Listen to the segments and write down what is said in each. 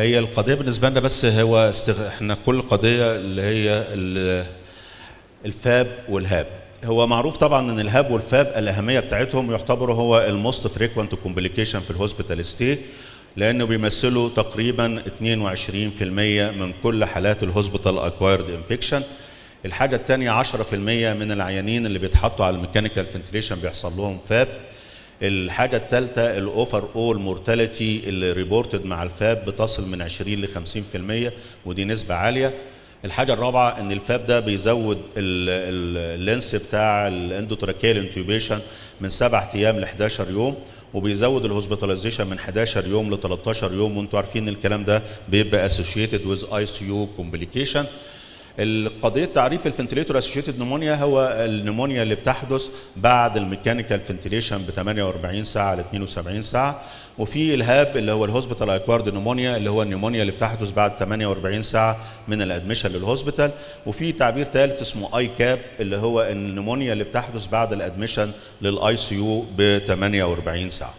هي القضية بالنسبة لنا بس هو استغ... إحنا كل قضية اللي هي ال- ال VAP وال HAP. هو معروف طبعا إن ال HAP وال VAP الأهمية بتاعتهم يعتبروا هو ال most frequent complication في ال hospital stay لأنه بيمثلوا تقريبا 22% من كل حالات ال hospital acquired infection الحاجة الثانية 10% من العيانين اللي بيتحطوا على ال mechanical ventilation بيحصل لهم VAP. الحاجة الثالثه ال overall mortality اللي reported مع ال VAP بتصل من 20 ل 50% ودي نسبة عالية. الحاجة الرابعة إن ال VAP ده بيزود ال- ال- ال length بتاع ال endotracheal intubation من 7 أيام ل 11 يوم وبيزود ال hospitalization من 11 يوم ل 13 يوم وأنتوا عارفين الكلام ده بيبقى associated with ICU complication القضية تعريف ال ventilator associated pneumonia هو ال pneumonia اللي بتحدث بعد ال mechanical ventilation ب 48 ساعة ل 72 ساعة. وفي ال HAP اللي هو ال hospital acquired pneumonia اللي هو ال pneumonia اللي بتحدث بعد 48 ساعة من ال admission لل hospital وفي تعبير ثالث اسمه ICAP اللي هو ال pneumonia اللي بتحدث بعد ال admission لل ICU ب 48 ساعة.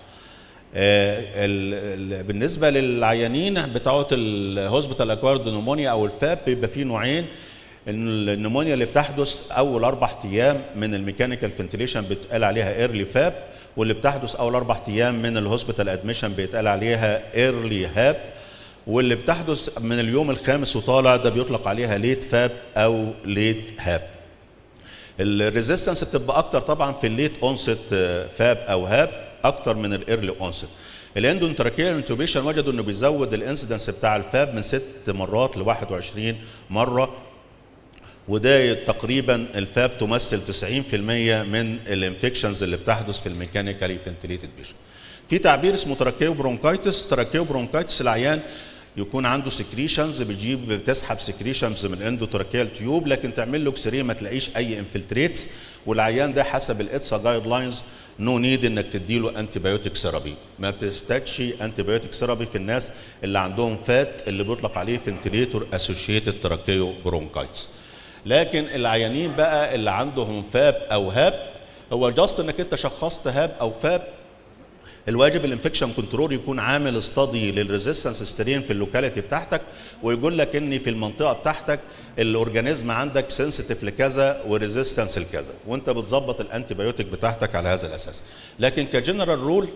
بالنسبة للعيانين بتوع ال hospital acquired pneumonia أو ال VAP بيبقى فيه نوعين. ال pneumonia اللي بتحدث أول أربع أيام من ال mechanical ventilation بيتقال عليها early VAP واللي بتحدث أول أربع أيام من ال hospital admission بيتقال عليها early HAP واللي بتحدث من اليوم الخامس وطالع ده بيطلق عليها late VAP أو late HAP ال resistance بتبقى أكتر طبعا في ال late onset VAP أو HAP أكتر من ال early onset ال endotracheal intubation وجدوا إنه بيزود ال incidence بتاع ال VAP من 6 مرات ل 21 مرة وده تقريبا ال VAP تمثل 90% من ال infections اللي بتحدث في ال mechanically ventilated patient في تعبير اسمه tracheobronchitis tracheobronchitis العيان يكون عنده secretions بتجيب بتسحب secretions من endotracheal tube لكن تعمل له X-ray ما تلاقيش أي infiltrates والعيان ده حسب ال IDSA guidelines no need إنك تديله antibiotic therapy ما بتحتاجش antibiotic therapy في الناس اللي عندهم VAT اللي بيطلق عليه ventilator associated tracheobronchitis لكن العيانين بقى اللي عندهم VAP أو HAP هو just إنك أنت شخصت HAP أو VAP الواجب ال infection control يكون عامل study لل resistance strain في ال locality بتاعتك ويقول لك ان في المنطقة بتاعتك ال organism عندك sensitive لكذا و resistance لكذا وأنت بتظبط ال antibiotic بتاعتك على هذا الأساس. لكن ك general rule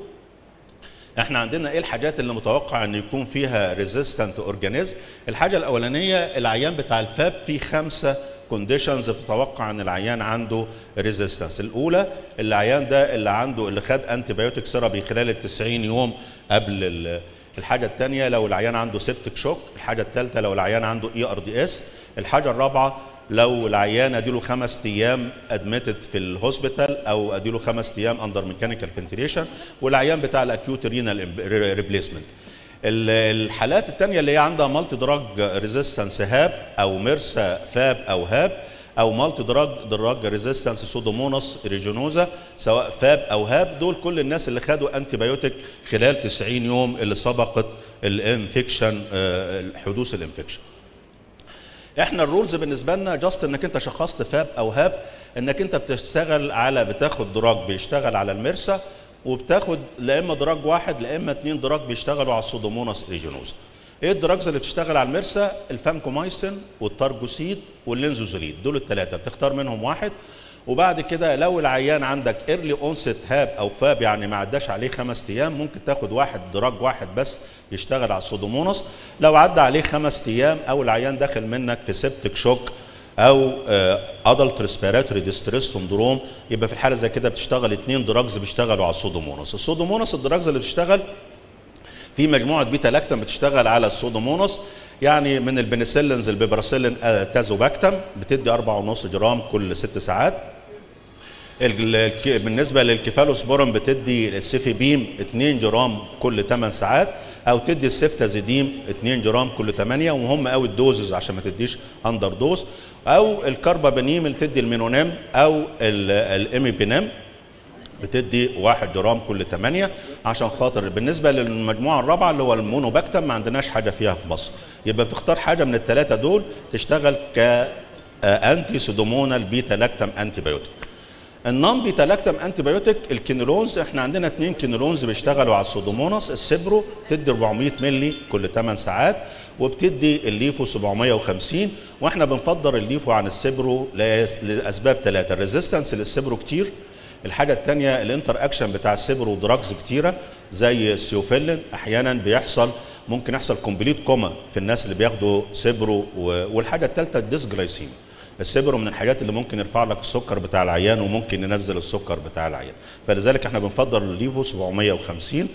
إحنا عندنا إيه الحاجات اللي متوقع إن يكون فيها resistant organism الحاجة الأولانية العيان بتاع ال VAP فيه خمسة conditions بتتوقع إن العيان عنده resistance الأولى العيان ده اللي عنده اللي خد antibiotic therapy خلال ال 90 يوم قبل ال- الحاجة الثانية لو العيان عنده septic shock الحاجة الثالثه لو العيان عنده ARDS الحاجة الرابعة لو العيان أديله خمس أيام admitted في ال hospital أو أديله خمس أيام under mechanical ventilation والعيان بتاع ال acute renal replacement الحالات الثانية اللي هي عندها multi drug resistance HAP أو MRSA VAP أو HAP أو multi drug drug resistance Pseudomonas aeruginosa سواء VAP أو HAP دول كل الناس اللي خدوا antibiotic خلال 90 يوم اللي سبقت ال infection حدوث ال infection. إحنا ال rules بالنسبة لنا just إنك أنت شخصت VAP أو HAP إنك أنت بتشتغل على بتاخد drug بيشتغل على ال MRSA وبتاخد لا إما drug واحد لا إما اتنين drug بيشتغلوا على ال Pseudomonas aeruginosa إيه ال drugs اللي بتشتغل على المرسى الفانكومايسين والتارجوسيد واللينزوزوليد. دول الثلاثه بتختار منهم واحد. وبعد كده لو العيان عندك early onset HAP أو VAP يعني ما عداش عليه خمس أيام ممكن تاخد واحد drug واحد بس يشتغل على ال Pseudomonas لو عدى عليه خمس أيام أو العيان داخل منك في septic shock أو adult respiratory distress syndrome يبقى في الحالة زي كده بتشتغل اثنين drugs بيشتغلوا على ال Pseudomonas ال Pseudomonas ال drugs اللي بتشتغل في مجموعة beta lactam بتشتغل على ال Pseudomonas يعني من ال penicillins ال piperacillin tazobactam بتدي 4.5 جرام كل ست ساعات. ال- ال- بالنسبة للكيفالوسبورم بتدي ال cefepime 2 جرام كل 8 ساعات. أو تدي ال ceftazidime 2 جرام كل 8 ومهم قوي ال doses عشان ما تديش under dose. أو ال carbapenem اللي تدي ال meropenem أو ال imipenem بتدي 1 جرام كل 8 عشان خاطر بالنسبة للمجموعة الرابعة اللي هو ال monobactam ما عندناش حاجة فيها في مصر. يبقى بتختار حاجة من الثلاثه دول تشتغل ك anti-pseudomonal beta lactam antibiotic ال non beta lactam antibiotic ال quinolones إحنا عندنا اثنين quinolones بيشتغلوا على ال Pseudomonas ال cipro بتدي 400 مللي كل 8 ساعات وبتدي ال levo 750 وإحنا بنفضل ال levo عن ال cipro لأسباب ثلاثة ال resistance لل cipro كتير الحاجة الثانية ال interaction بتاع ال cipro و drugs كتيرة زي ال theophylline أحيانا بيحصل ممكن يحصل complete coma في الناس اللي بياخدوا cipro والحاجة الثالثة ال dysglycemia. ال cipro من الحاجات اللي ممكن يرفع لك السكر بتاع العيان وممكن ينزل السكر بتاع العيان. فلذلك إحنا بنفضل ال levo 750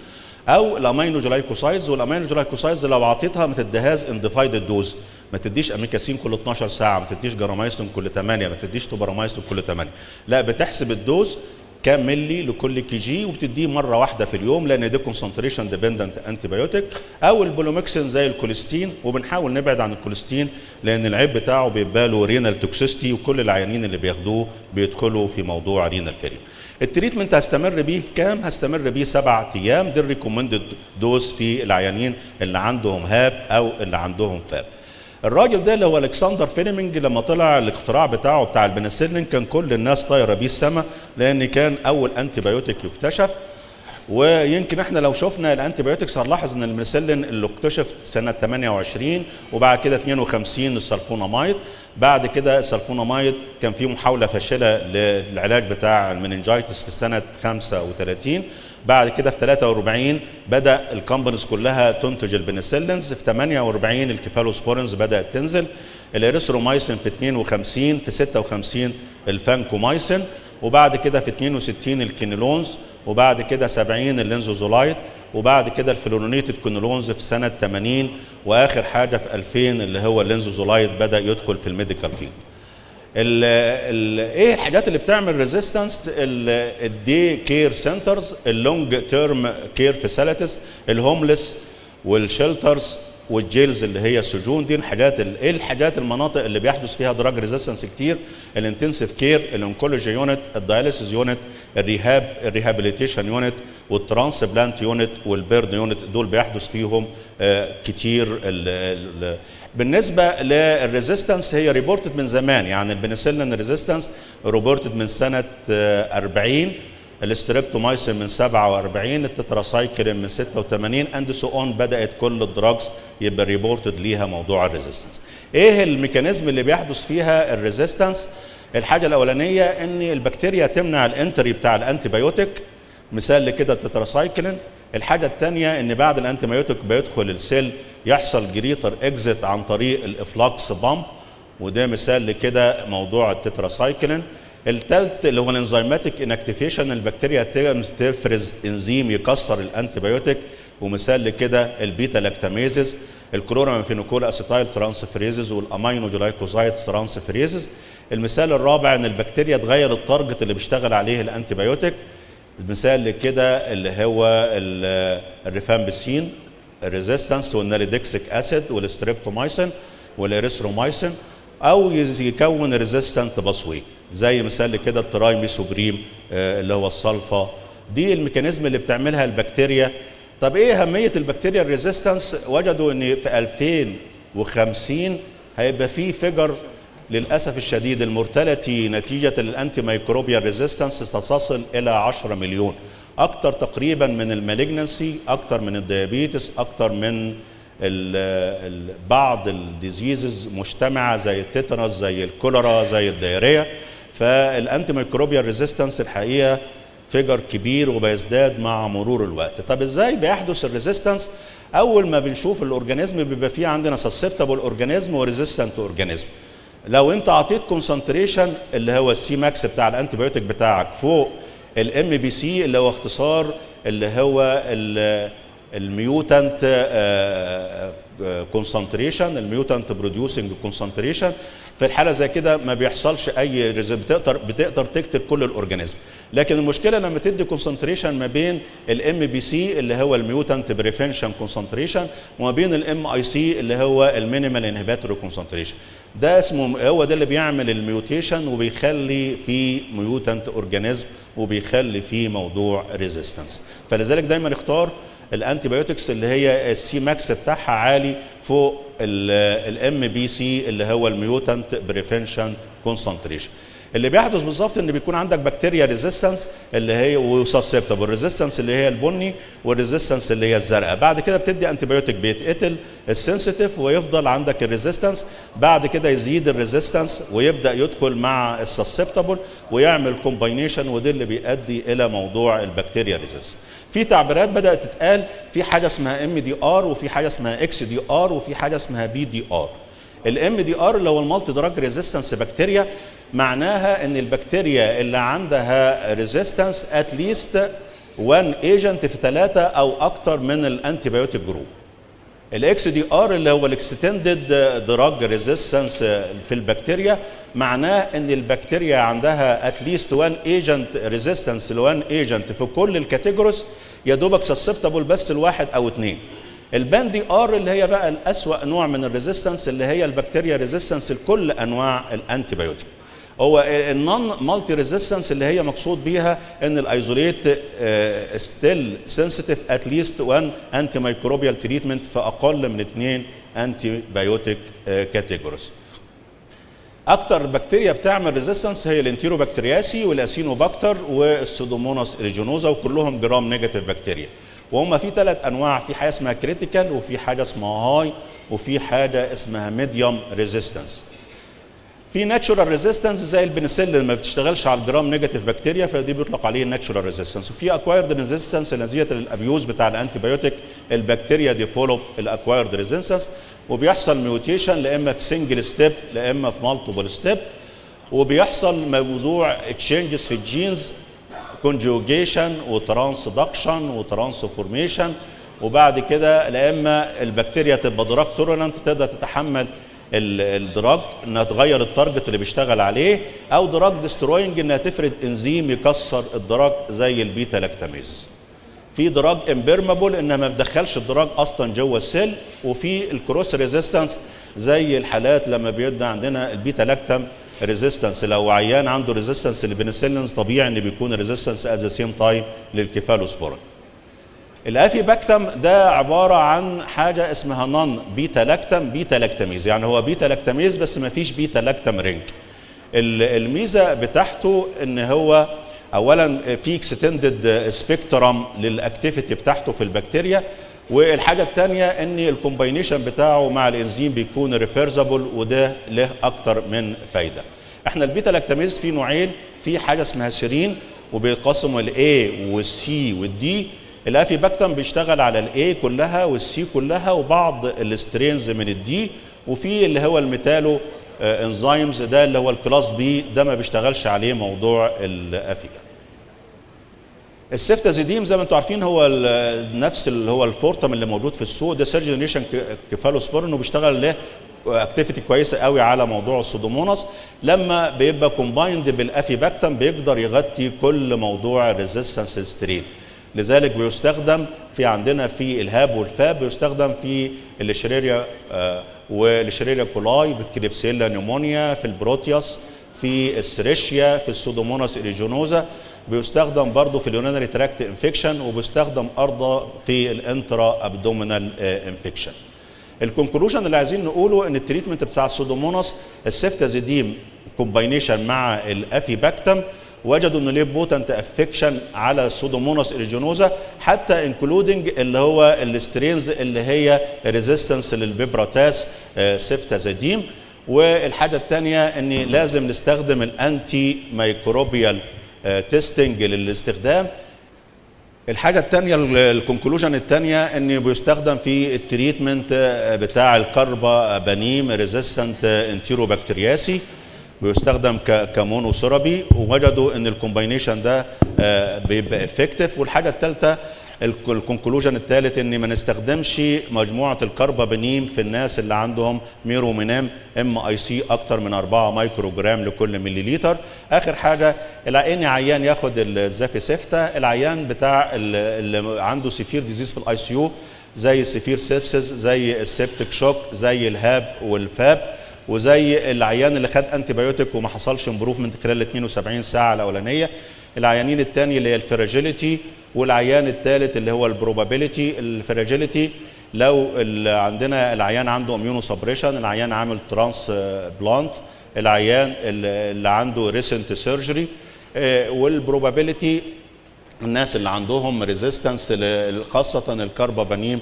أو ال aminoglycosides وال aminoglycosides لو عطيتها ما تديهاش in divided dose ما تديش أميكاسين كل 12 ساعة ما تديش garamycin كل 8 ما تديش توبرامايسين كل 8 لا بتحسب ال dose كام ملي لكل kg وبتديه مرة واحدة في اليوم لأن دي concentration dependent antibiotic أو ال polymyxin زي الكوليستين وبنحاول نبعد عن الكوليستين لأن العيب بتاعه بيبقى له renal toxicity وكل العيانين اللي بياخدوه بيدخلوا في موضوع renal failure ال treatment هستمر بيه في كام؟ هستمر بيه سبع أيام دي ال recommended dose في العيانين اللي عندهم HAP أو اللي عندهم VAP. الراجل ده اللي هو ألكسندر فيلمنج لما طلع الاختراع بتاعه بتاع البنسلين كان كل الناس طايرة بيه السما لأن كان أول antibiotic يكتشف ويمكن إحنا لو شفنا ال antibiotics هنلاحظ إن البنسلين اللي اكتشف سنة 28 وبعد كده 52 السلفونامايد بعد كده السلفونامايد كان في محاولة فاشلة للعلاج بتاع ال meningitis في سنة 35 بعد كده في 43 بدأ ال companies كلها تنتج ال penicillins في 48 ال cephalosporins بدأت تنزل الاريثرومايسين في 52 في 56 الفانكومايسين وبعد كده في 62 ال quinolones وبعد كده 70 ال linezolid وبعد كده ال fluorinated quinolones في سنة 80 وآخر حاجة في 2000 اللي هو ال linezolid بدأ يدخل في ال medical field. ال ال إيه الحاجات اللي بتعمل ريزيستنس الدي كير سنترز اللونج تيرم كير فاسيلتيز الهوملس والشيلترز والجيلز اللي هي السجون دي الحاجات إيه الحاجات المناطق اللي بيحدث فيها drug resistance كتير؟ الانتنسيف كير الانكولوجي يونت الداياليسيس يونت الريهاب الريهابيليتيشن يونت وال transplant unit وال burn unit دول بيحدث فيهم آه كتير ال ال بالنسبة لل resistance هي reported من زمان يعني البنسلين resistance reported من سنة آه 40 الاستريبتومايسين من 47 التتراسايكلين من 86 and so on بدأت كل ال drugs يبقى reported ليها موضوع ال resistance. إيه ال mechanism اللي بيحدث فيها ال resistance؟ الحاجة الأولانية إن البكتيريا تمنع ال entry بتاع ال antibiotic مثال لكده التتراسايكلين. الحاجة الثانية إن بعد ال antibiotic بيدخل ال cell يحصل greater exit عن طريق ال efflux pump وده مثال لكده موضوع التتراسايكلين. الثالث اللي هو ال enzymatic inactivation البكتيريا تفرز إنزيم يكسر ال antibiotic ومثال لكده ال beta lactamases ال chloramphenicol acetyl transferases وال aminoglycoside transferases المثال الرابع إن البكتيريا تغير ال target اللي بيشتغل عليه ال antibiotic المثال لكده اللي هو الريفامبسين الريزيستنس والناليدكسيك اسيد والستريبتومايسين والاريثرومايسين أو يكون resistant pathway زي مثال كده ال trimethoprim اللي هو السلفا دي ال mechanism اللي بتعملها البكتيريا. طب إيه أهمية البكتيريا ال resistance وجدوا إن في 2050 هيبقى في figure للأسف الشديد ال mortality نتيجة لل antimicrobial resistance ستصل إلى 10 مليون. أكتر تقريبا من ال malignancy أكتر من ال diabetes أكتر من ال بعض ال diseases مجتمعة زي ال tetanus زي الكوليرا زي ال diarrhea فال antimicrobial resistance الحقيقة figure كبير وبيزداد مع مرور الوقت. طب إزاي بيحدث ال resistance أول ما بنشوف ال organism بيبقى فيه عندنا susceptible organism و resistant organism لو انت اعطيت concentration اللي هو ال C max بتاع ال antibiotic بتاعك فوق ال MPC اللي هو اختصار اللي هو ال mutant concentration ال mutant producing concentration في الحالة زي كده ما بيحصلش أي بتقدر بتقدر تكتل كل ال organism. لكن المشكلة لما تدي concentration ما بين ال MPC اللي هو ال mutant prevention concentration وما بين الام اي سي اللي هو ال minimal inhibitory concentration ده اسمه هو ده اللي بيعمل ال mutation وبيخلي في mutant organism وبيخلي في موضوع resistance فلذلك دايما اختار ال antibiotics اللي هي ال Cmax بتاعها عالي فوق ال MPC اللي هو ال mutant prevention concentration اللي بيحدث بالظبط إن بيكون عندك بكتيريا resistance اللي هي و susceptible ال resistance اللي هي البني وال resistance اللي هي الزرقاء. بعد كده بتدي antibiotic بيتقتل ال sensitive ويفضل عندك ال resistance بعد كده يزيد ال resistance ويبدأ يدخل مع ال susceptible ويعمل combination وده اللي بيؤدي إلى موضوع البكتيريا resistance في تعبيرات بدأت تتقال في حاجة اسمها MDR وفي حاجة اسمها XDR وفي حاجة اسمها PDR ال MDR اللي هو ال multidrug resistance بكتيريا معناها إن البكتيريا اللي عندها resistance at least 1 agent في ثلاثة أو أكثر من ال antibiotic group ال XDR اللي هو ال extended drug resistance في البكتيريا معناه إن البكتيريا عندها at least 1 agent resistance ل 1 agent في كل ال categories يا دوبك susceptible بس لواحد أو اثنين ال pan DR اللي هي بقى الأسوأ نوع من ال resistance اللي هي البكتيريا resistance لكل أنواع ال antibiotic هو ال non multi resistance اللي هي مقصود بيها إن ال isolate still sensitive at least 1 antimicrobial treatment في أقل من اثنين antibiotic categories أكتر بكتيريا بتعمل resistance هي ال Enterobacteriaceae وال Acinetobacter وال Pseudomonas aeruginosa وكلهم gram negative بكتيريا وهم في ثلاث أنواع في حاجة اسمها critical وفي حاجة اسمها high وفي حاجة اسمها medium resistance في natural resistance زي البنسلين اللي ما بتشتغلش على ال gram negative بكتيريا فدي بيطلق عليه natural resistance وفي acquired resistance نتيجه لل abuse بتاع ال antibiotic البكتيريا develop ال acquired resistance وبيحصل mutation لا إما في single step لا إما في multiple step وبيحصل موضوع changes في ال genes conjugation و transduction و transformation وبعد كده لا إما البكتيريا تبقى drug tolerant تقدر تتحمل ال drug إنها تغير ال target اللي بيشتغل عليه أو drug destroying إنها تفرز إنزيم يكسر ال drug زي ال beta-lactamase في drug impermeable إنها ما بتدخلش ال drug أصلا جوه ال cell وفي ال cross resistance زي الحالات لما بيبدأ عندنا ال beta-lactam resistance لو عيان عنده resistance لل penicillins طبيعي إن بيكون resistance at the same time لل cephalosporin ال avibactam ده عبارة عن حاجة اسمها non beta-lactam beta-lactamase يعني هو beta-lactamase بس ما فيش beta-lactam ring الميزة بتاعته إن هو اولا في extended spectrum لل activity بتاعته في البكتيريا والحاجة الثانية إن ال combination بتاعه مع الإنزيم بيكون reversible وده له أكتر من فايدة. إحنا ال beta-lactamase في نوعين في حاجة اسمها سيرين وبيتقسموا ال A وال C وال D ال avibactam بيشتغل على ال A كلها وال C كلها وبعض ال strains من ال D وفي اللي هو ال metallo enzymes ده اللي هو ال class B ده ما بيشتغلش عليه موضوع ال avi ال ceftazidime زي ما أنتم عارفين هو نفس اللي هو الفورتم اللي موجود في السوق. ده third generation cephalosporin وبيشتغل له activity كويسة قوي على موضوع ال Pseudomonas. لما بيبقى combined بال avibactam بيقدر يغطي كل موضوع ال resistance strain لذلك بيستخدم في عندنا في ال HAP وال VAP بيستخدم في ال Escherichia آه وال Escherichia coli بال Klebsiella pneumoniae في ال Proteus في ال Serratia في ال Pseudomonas aeruginosa بيستخدم برضه في ال urinary tract infection وبيستخدم برضه في ال intra-abdominal infection. ال conclusion اللي عايزين نقوله إن ال treatment بتاع ال Pseudomonas ال ceftazidime combination مع ال avibactam وجدوا انه ليه potent effect على ال Pseudomonas aeruginosa حتى including اللي هو ال strains اللي هي resistance لل pip-taz ceftazidime. والحاجة الثانية إن لازم نستخدم ال antimicrobial testing للاستخدام. الحاجة الثانية ال conclusion الثانية إن بيستخدم في ال treatment بتاع ال carbapenem resistant Enterobacteriaceae بيستخدم ك monotherapy ووجدوا إن ال combination ده بيبقى effective والحاجة الثالثه ال conclusion الثالث إن ما نستخدمش مجموعة ال carbapenem في الناس اللي عندهم meropenem MIC أكتر من 4 مايكرو جرام لكل مليليتر. آخر حاجة العين عيان ياخد ال Zavicefta العيان بتاع اللي عنده severe disease في ال ICU زي ال severe sepsis زي ال septic shock زي ال HAP وال VAP. وزي العيان اللي خد antibiotic وما حصلش improvement خلال 72 ساعة الأولانية العيانين الثاني اللي هي ال fragility والعيان الثالث اللي هو ال probability ال fragility لو عندنا العيان عنده immunosuppression العيان عامل transplant العيان اللي عنده recent surgery وال probability الناس اللي عندهم resistance خاصة ال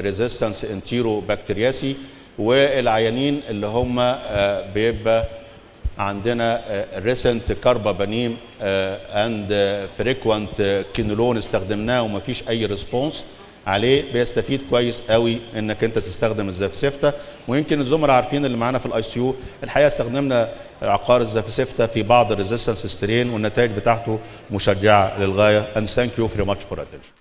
carbapenem resistance Enterobacteriaceae والعيانين اللي هم آه، بيبقى عندنا recent carbapenem and frequent quinolone استخدمناه ومفيش أي response عليه بيستفيد كويس قوي إنك أنت تستخدم ال Zavicefta ويمكن الزملاء عارفين اللي معانا في ال ICU الحقيقة استخدمنا عقار ال Zavicefta في بعض ال resistance strain والنتائج بتاعته مشجعة للغاية. And thank you very much for attention.